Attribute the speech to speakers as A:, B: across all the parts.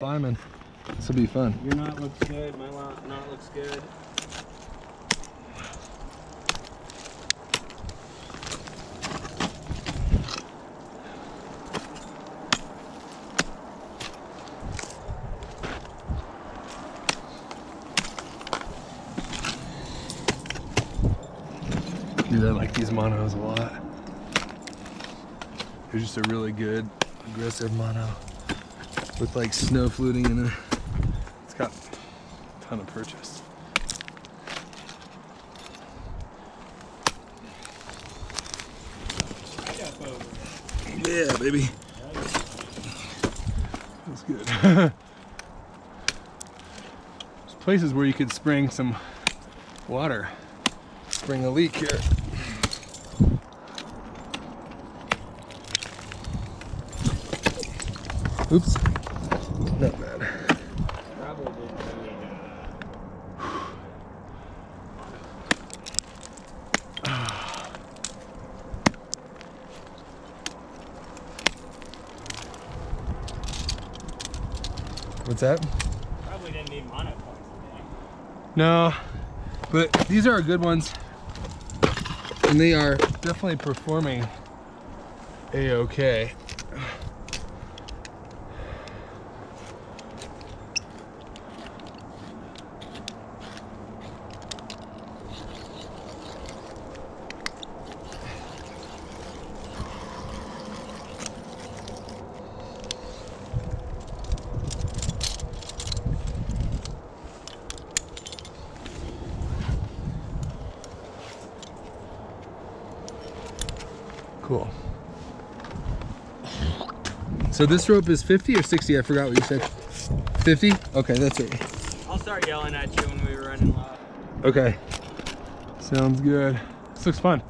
A: Simon. This will be fun.
B: Your knot looks good. My knot knot looks good.
A: Dude, I like these monos a lot. They're just a really good, aggressive mono with like snow fluting in it. It's got a ton of purchase. Yeah, baby. That's good. There's places where you could spring some water. Spring a leak here. Oops. Not bad.
B: Probably need, uh,
A: What's that?
B: probably didn't need mono points today.
A: No, but these are good ones. And they are definitely performing a-okay. Cool. So this rope is 50 or 60? I forgot what you said. 50? Okay, that's it.
B: I'll start yelling at you when we were running low.
A: Okay. Sounds good. This looks fun.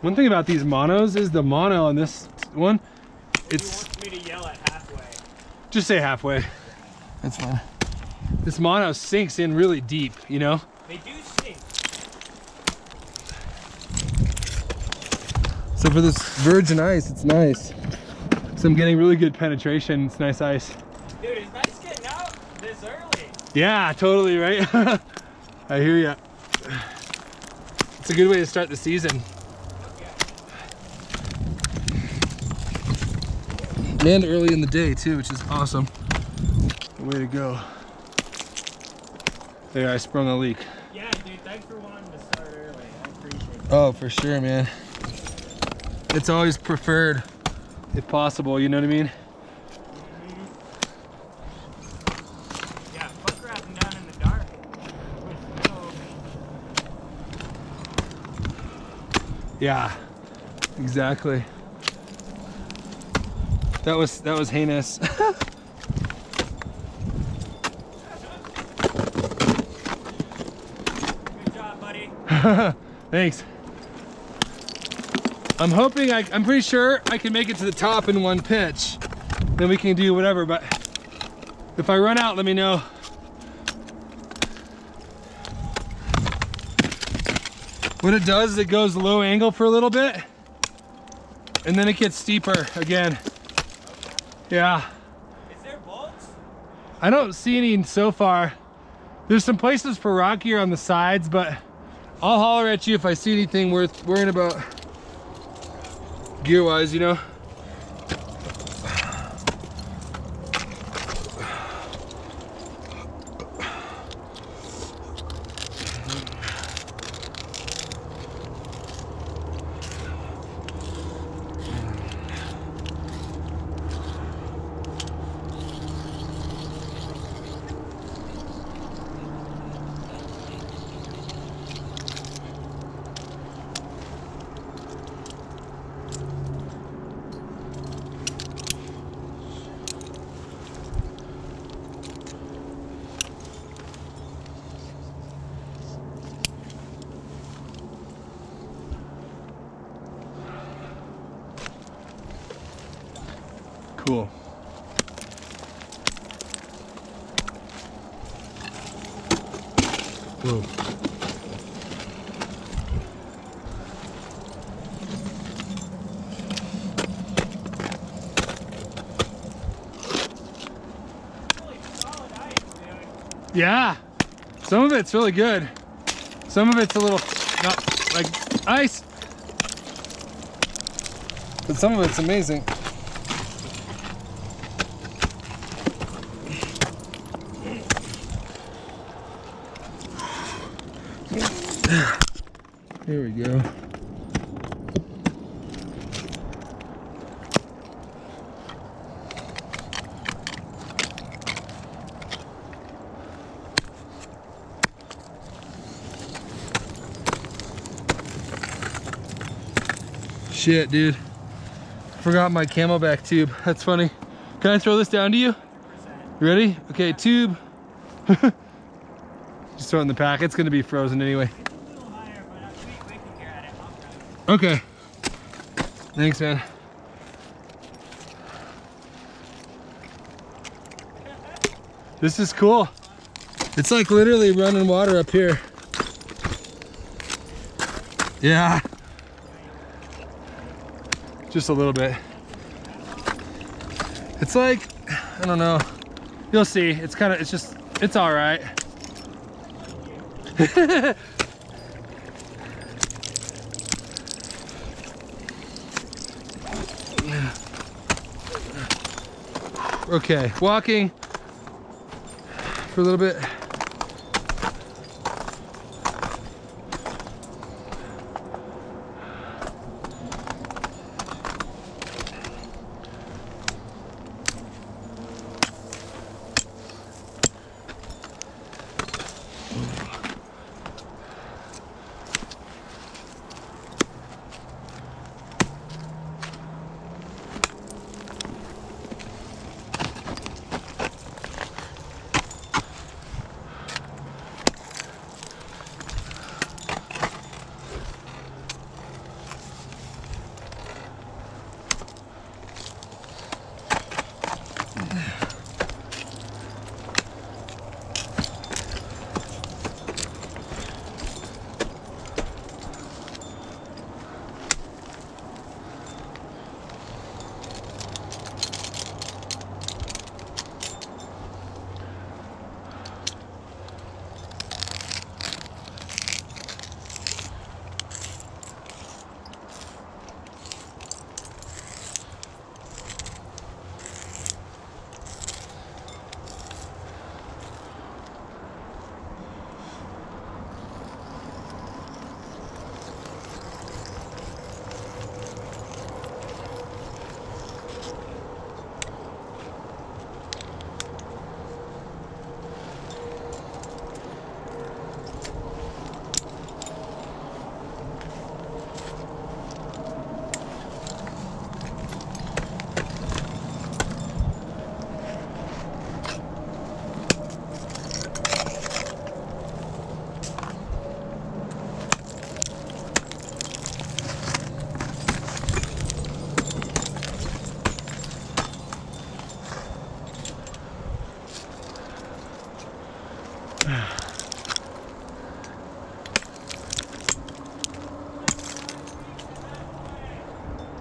A: One thing about these monos is the mono on this one, it's
B: you want me to yell at halfway.
A: just say halfway. That's fine. This mono sinks in really deep, you know?
B: They do sink.
A: So for this virgin ice, it's nice. So I'm getting really good penetration. It's nice ice.
B: Dude, it's nice getting out this early.
A: Yeah, totally, right? I hear ya. It's a good way to start the season. And early in the day too, which is awesome. Way to go. There, I sprung a leak.
B: Yeah, dude, thanks for wanting to start early. I appreciate it.
A: Oh, for sure, man. It's always preferred, if possible, you know what I mean?
B: Yeah, fuck rapping down in the dark. With snow.
A: Yeah, exactly. That was that was heinous.
B: Good job, buddy.
A: Thanks. I'm hoping I, I'm pretty sure I can make it to the top in one pitch. Then we can do whatever, but if I run out, let me know. What it does is it goes low angle for a little bit and then it gets steeper again. Yeah.
B: Is there bolts?
A: I don't see any so far. There's some places for rockier on the sides, but I'll holler at you if I see anything worth worrying about gear-wise, you know? Cool. Whoa. Yeah, some of it's really good. Some of it's a little, not like ice. But some of it's amazing. Here we go. Shit, dude. Forgot my CamelBak tube. That's funny. Can I throw this down to you? You ready? Okay, tube. Just throw it in the pack. It's gonna be frozen anyway.
B: It's a little higher, but uh, we, we can get at it. I'll grab it.
A: Okay. Thanks, man. This is cool. It's like literally running water up here. Yeah. Just a little bit. It's like, I don't know. You'll see. It's kind of, it's just, it's all right. Okay, walking for a little bit.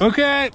A: Okay.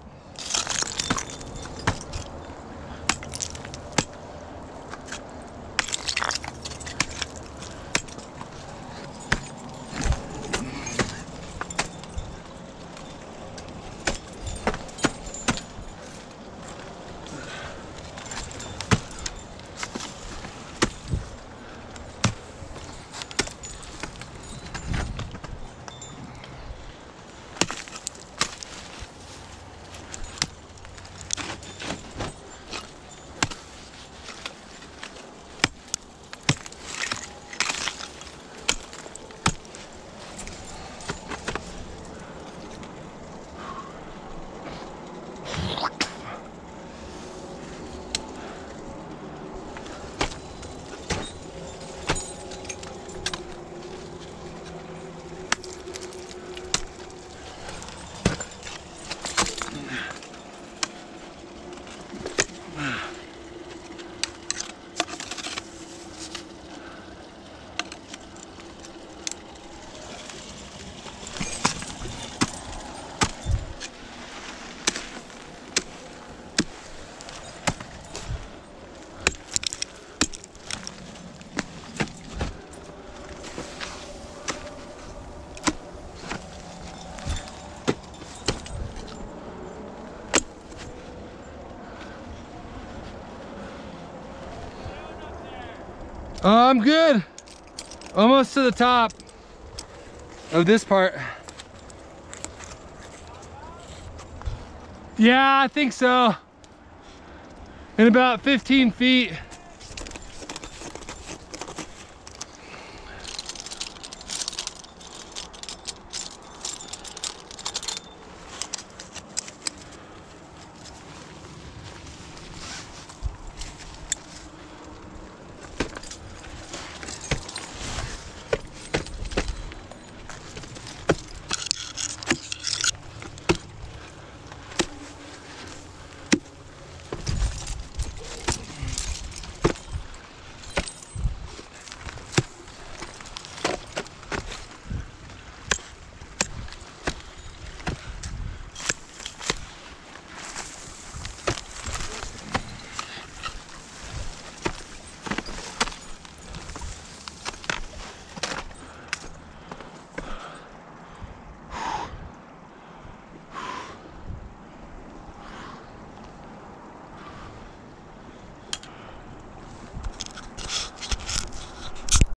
A: Uh, I'm good. Almost to the top of this part. Yeah, I think so. In about 15 feet.